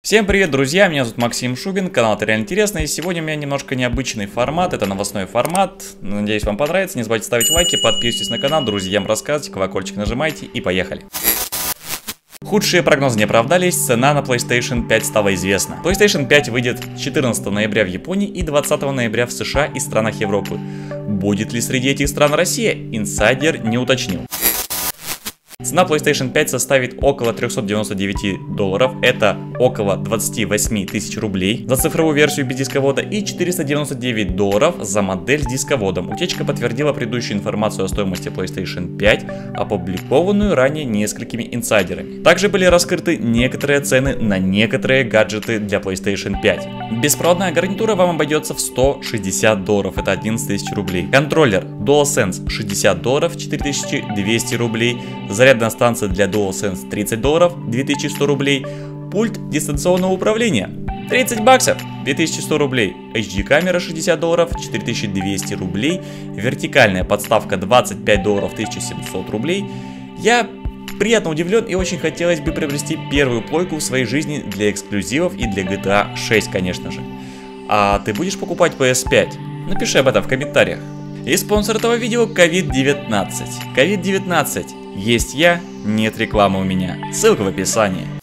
Всем привет, друзья, меня зовут Максим Шубин, канал Это реально интересно, и сегодня у меня немножко необычный формат, это новостной формат, надеюсь вам понравится, не забывайте ставить лайки, подписывайтесь на канал, друзьям рассказывайте, колокольчик нажимайте и поехали. Худшие прогнозы не оправдались, цена на PlayStation 5 стала известна. PlayStation 5 выйдет 14 ноября в Японии и 20 ноября в США и странах Европы. Будет ли среди этих стран Россия? Инсайдер не уточнил. Цена PlayStation 5 составит около 399 долларов, это около 28 тысяч рублей за цифровую версию без дисковода и 499 долларов за модель с дисководом. Утечка подтвердила предыдущую информацию о стоимости PlayStation 5, опубликованную ранее несколькими инсайдерами. Также были раскрыты некоторые цены на некоторые гаджеты для PlayStation 5. Беспроводная гарнитура вам обойдется в 160 долларов, это 11 тысяч рублей. Контроллер DualSense 60 долларов, 4200 рублей. Зарядная станция для DualSense 30 долларов, 2100 рублей. Пульт дистанционного управления 30 баксов, 2100 рублей. HD камера 60 долларов, 4200 рублей. Вертикальная подставка 25 долларов, 1700 рублей. Я приятно удивлен и очень хотелось бы приобрести первую плойку в своей жизни для эксклюзивов и для GTA 6, конечно же. А ты будешь покупать PS5? Напиши об этом в комментариях. И спонсор этого видео COVID-19. COVID-19. Есть я, нет рекламы у меня. Ссылка в описании.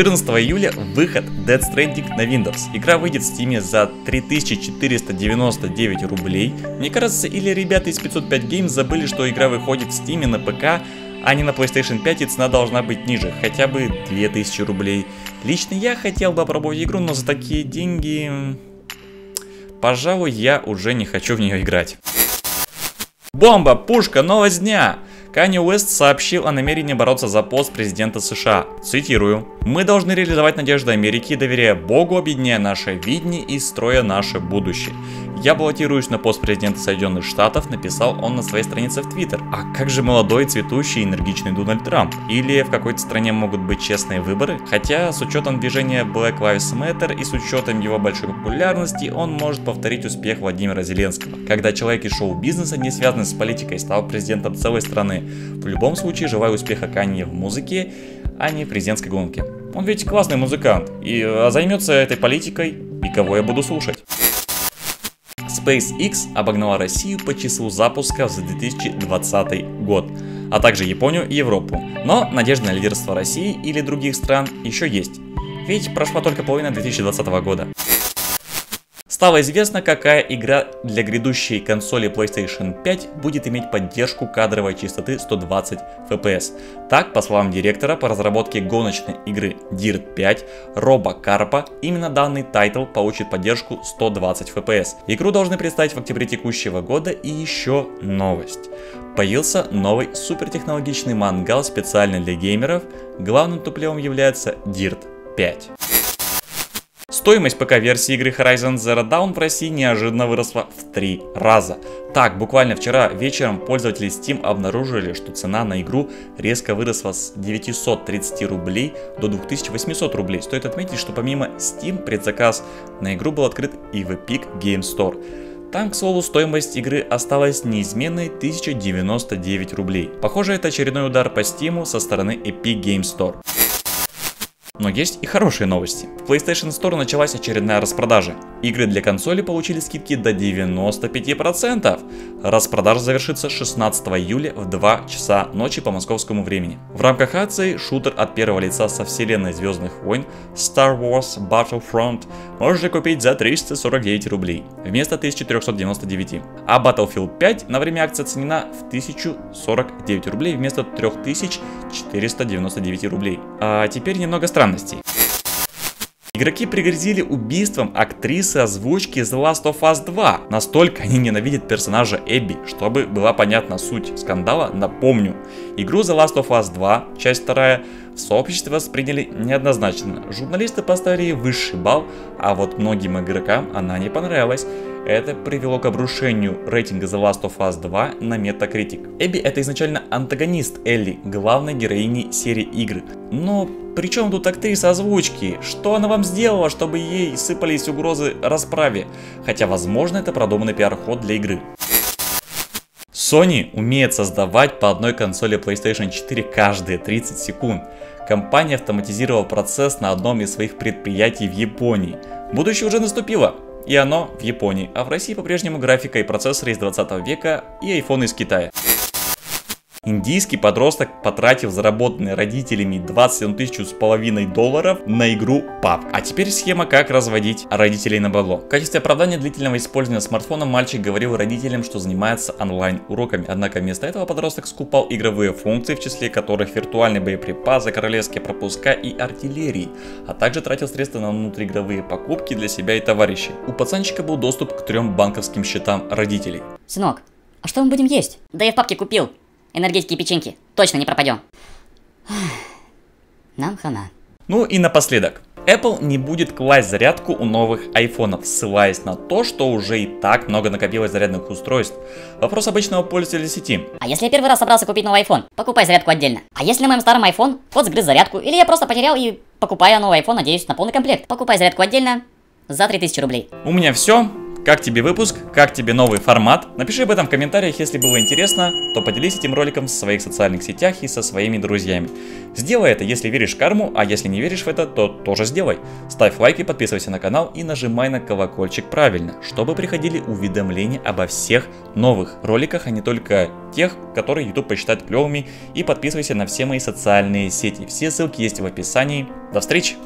14 июля выход Dead Stranding на Windows. Игра выйдет в Steam за 3499 рублей. Мне кажется, или ребята из 505 Games забыли, что игра выходит в Steam на ПК, а не на PlayStation 5 и цена должна быть ниже, хотя бы 2000 рублей. Лично я хотел бы попробовать игру, но за такие деньги... Пожалуй, я уже не хочу в нее играть. Бомба, пушка, новость дня! Канни Уэст сообщил о намерении бороться за пост президента США. Цитирую. «Мы должны реализовать надежды Америки, доверяя Богу, объединяя наше видение и строя наше будущее. Я баллотируюсь на пост президента Соединенных Штатов», написал он на своей странице в Твиттер. А как же молодой, цветущий, энергичный Дональд Трамп? Или в какой-то стране могут быть честные выборы? Хотя с учетом движения Black Lives Matter и с учетом его большой популярности, он может повторить успех Владимира Зеленского. Когда человек из шоу-бизнеса, не связанный с политикой, стал президентом целой страны, в любом случае, желаю успеха Канье в музыке, а не президентской гонке. Он ведь классный музыкант, и а, займется этой политикой, и кого я буду слушать. SpaceX обогнала Россию по числу запуска за 2020 год, а также Японию и Европу. Но надежда на лидерство России или других стран еще есть, ведь прошла только половина 2020 года. Стало известно, какая игра для грядущей консоли PlayStation 5 будет иметь поддержку кадровой частоты 120 FPS. Так, по словам директора по разработке гоночной игры Dirt 5, Роба Карпа, именно данный title получит поддержку 120 FPS. Игру должны представить в октябре текущего года и еще новость. Появился новый супертехнологичный мангал специально для геймеров, главным топливом является Dirt 5. Стоимость ПК-версии игры Horizon Zero Dawn в России неожиданно выросла в три раза. Так, буквально вчера вечером пользователи Steam обнаружили, что цена на игру резко выросла с 930 рублей до 2800 рублей. Стоит отметить, что помимо Steam предзаказ на игру был открыт и в Epic Game Store. Там, к слову, стоимость игры осталась неизменной 1099 рублей. Похоже, это очередной удар по Steam со стороны Epic Game Store. Но есть и хорошие новости. В PlayStation Store началась очередная распродажа. Игры для консоли получили скидки до 95%. Распродажа завершится 16 июля в 2 часа ночи по московскому времени. В рамках акции шутер от первого лица со вселенной Звездных войн Star Wars Battlefront можете купить за 349 рублей вместо 1399. А Battlefield 5 на время акции оценена в 1049 рублей вместо 3499 рублей. А теперь немного странно странностей. Игроки пригрозили убийством актрисы озвучки The Last of Us 2. Настолько они ненавидят персонажа Эбби, чтобы была понятна суть скандала, напомню. Игру The Last of Us 2, часть 2, в сообществе восприняли неоднозначно. Журналисты поставили ей высший балл, а вот многим игрокам она не понравилась. Это привело к обрушению рейтинга The Last of Us 2 на Metacritic. Эбби это изначально антагонист Элли, главной героини серии игр. Но при чем тут актриса озвучки? Что она вам сделала, чтобы ей сыпались угрозы расправе? Хотя возможно это продуманный пиар-ход для игры. Sony умеет создавать по одной консоли PlayStation 4 каждые 30 секунд. компания автоматизировала процесс на одном из своих предприятий в Японии. Будущее уже наступило, и оно в Японии, а в России по-прежнему графика и процессоры из 20 века и айфоны из Китая. Индийский подросток потратил заработанные родителями 21 тысячу с половиной долларов на игру PUBG. А теперь схема, как разводить родителей на бабло. В качестве оправдания длительного использования смартфона мальчик говорил родителям, что занимается онлайн уроками. Однако вместо этого подросток скупал игровые функции, в числе которых виртуальные боеприпасы, королевские пропуска и артиллерии, а также тратил средства на внутриигровые покупки для себя и товарищей. У пацанчика был доступ к трем банковским счетам родителей. Сынок, а что мы будем есть? Да я в папке купил. Энергетики и печеньки. Точно не пропадем. Нам хана. Ну и напоследок. Apple не будет класть зарядку у новых айфонов, ссылаясь на то, что уже и так много накопилось зарядных устройств. Вопрос обычного пользователя сети. А если я первый раз собрался купить новый iPhone, покупай зарядку отдельно. А если на моем старом iPhone кот сгрыз зарядку, или я просто потерял и покупая новый iPhone, надеюсь на полный комплект. Покупай зарядку отдельно за 3000 рублей. У меня все. Как тебе выпуск? Как тебе новый формат? Напиши об этом в комментариях, если было интересно, то поделись этим роликом в своих социальных сетях и со своими друзьями. Сделай это, если веришь карму, а если не веришь в это, то тоже сделай. Ставь лайк и подписывайся на канал и нажимай на колокольчик правильно, чтобы приходили уведомления обо всех новых роликах, а не только тех, которые YouTube посчитает клевыми. И подписывайся на все мои социальные сети. Все ссылки есть в описании. До встречи!